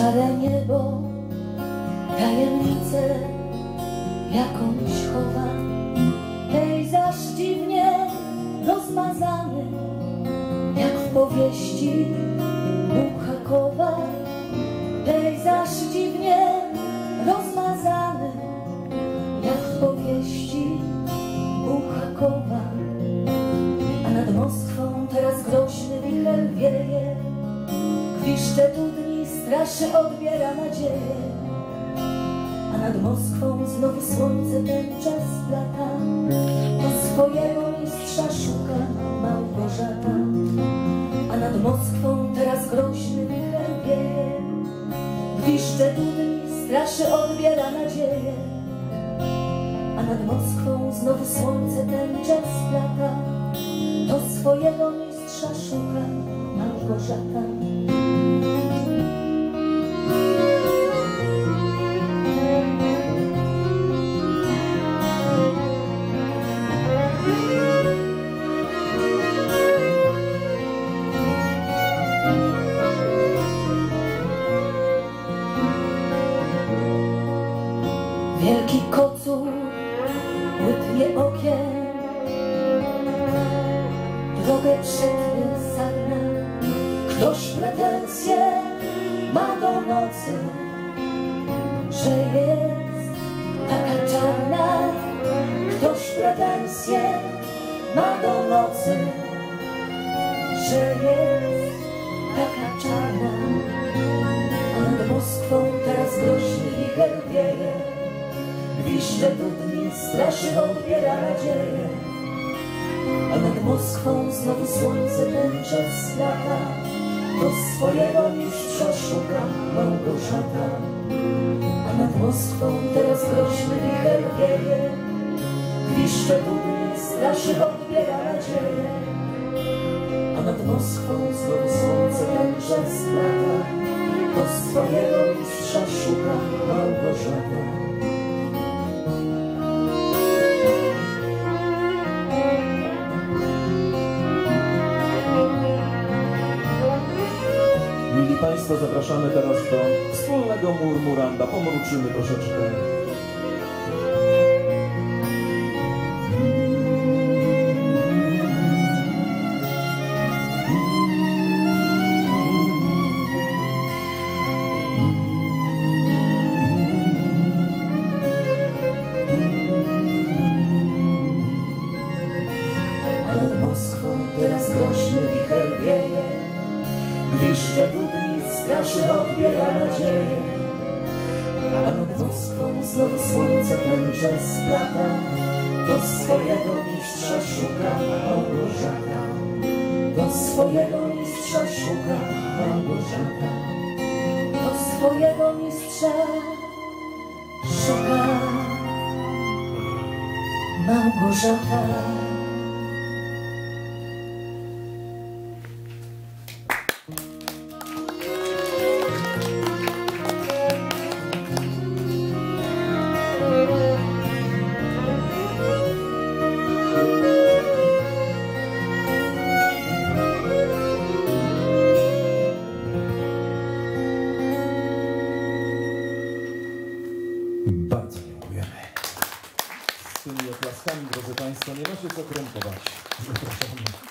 Szare niebo, tajemnicę jakąś chowa. Pejzaż dziwnie rozmazany, jak w powieści straszy, odbiera nadzieję. A nad Moskwą znowu słońce ten czas lata, To swojego mistrza szuka Małgorzata. A nad Moskwą teraz groźny wicher wieje, Gwiszcze dni, straszy, odbiera nadzieję. A nad Moskwą znowu słońce ten czas lata, To swojego mistrza szuka Małgorzata. Wielki kocur łyknie okiem, drogę przetnie sarna. Ktoś pretensje ma do nocy, że jest taka czarna. Ktoś pretensje ma do nocy, że jest taka czarna. Tu dni, straszy, odbiera nadzieję. A nad Moskwą znowu słońce ten czas lata. Do swojego mistrza szuka Małgorzata. A nad Moskwą teraz groźny wicher wieje. Gwiszcze tu dni, straszy, odbiera nadzieję. A nad Moskwą znowu słońce ten czas lata. Do swojego mistrza szuka Małgorzata. Mili Państwo, zapraszamy teraz do wspólnego murmuranda. Pomruczymy troszeczkę. A nad Moskwą teraz groźny wicher wieje. Gwiszcze dudni, straszy, odbiera nadzieję. A nad Moskwą znowu słońce ten czas lata. Do swojego mistrza szuka Małgorzata. Do swojego mistrza szuka Małgorzata. Do swojego mistrza szuka Małgorzata. Tymi oklaskami, drodzy Państwo, nie ma się co krępować. Zapraszamy.